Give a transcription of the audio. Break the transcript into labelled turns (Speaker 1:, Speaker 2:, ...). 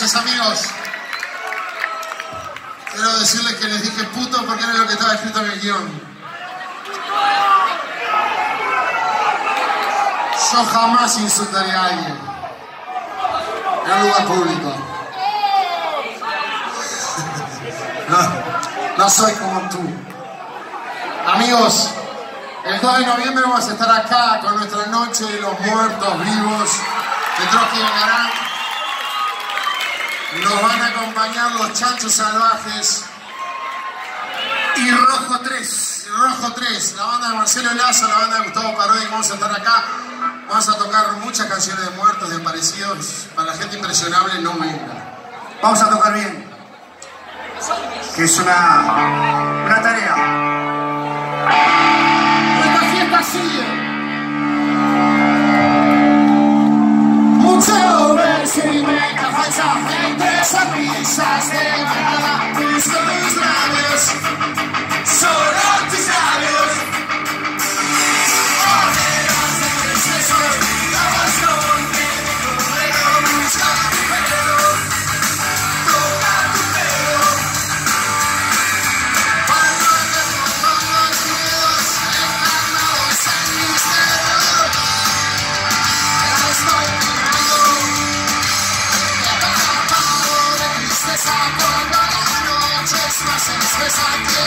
Speaker 1: Gracias amigos. Quiero decirles que les dije puto porque era lo que estaba escrito en el guion. Yo jamás insultaría a alguien en un lugar público. No, no soy como tú. Amigos, el 2 de noviembre vamos a estar acá con nuestra noche de los muertos vivos de Trotsky Garán. Nos van a acompañar los chanchos salvajes y Rojo 3. Rojo 3, la banda de Marcelo Lazo, la banda de Gustavo Parodi, vamos a estar acá. Vamos a tocar muchas canciones de muertos, de aparecidos. Para la gente impresionable, no venga.
Speaker 2: Vamos a tocar bien. Que es una, una tarea.
Speaker 1: Esta fiesta sigue. size there. Christmas I